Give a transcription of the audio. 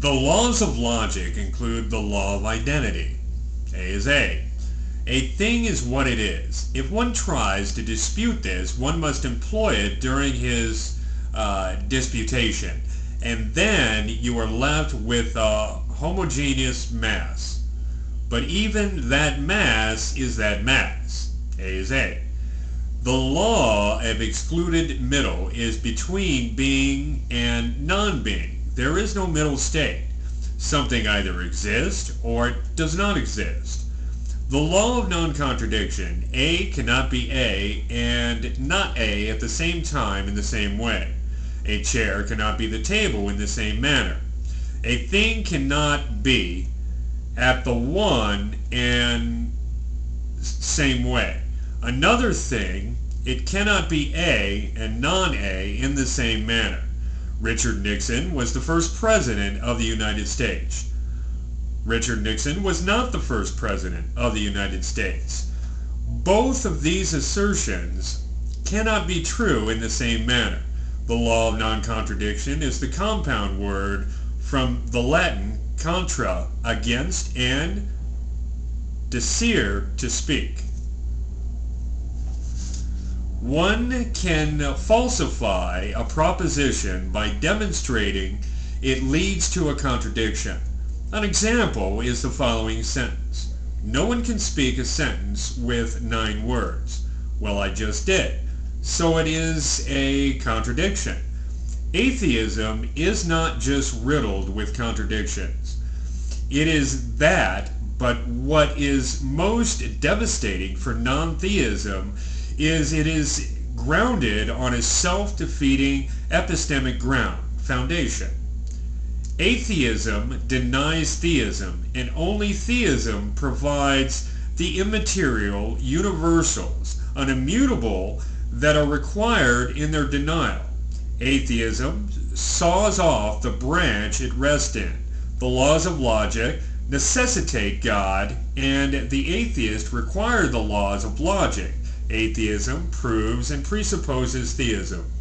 The laws of logic include the law of identity. A is A. A thing is what it is. If one tries to dispute this, one must employ it during his uh, disputation, and then you are left with a homogeneous mass. But even that mass is that mass. A is A. The law of excluded middle is between being and non-being. There is no middle state. Something either exists or it does not exist. The law of non-contradiction, A cannot be A and not A at the same time in the same way. A chair cannot be the table in the same manner. A thing cannot be at the one and same way. Another thing, it cannot be A and non-A in the same manner. Richard Nixon was the first president of the United States. Richard Nixon was not the first president of the United States. Both of these assertions cannot be true in the same manner. The law of non-contradiction is the compound word from the Latin contra, against, and dicere, to speak. One can falsify a proposition by demonstrating it leads to a contradiction. An example is the following sentence. No one can speak a sentence with nine words. Well, I just did. So it is a contradiction. Atheism is not just riddled with contradictions. It is that, but what is most devastating for non-theism is it is grounded on a self-defeating epistemic ground, foundation. Atheism denies theism, and only theism provides the immaterial universals, unimmutable, that are required in their denial. Atheism saws off the branch it rests in. The laws of logic necessitate God, and the atheist require the laws of logic. Atheism proves and presupposes theism.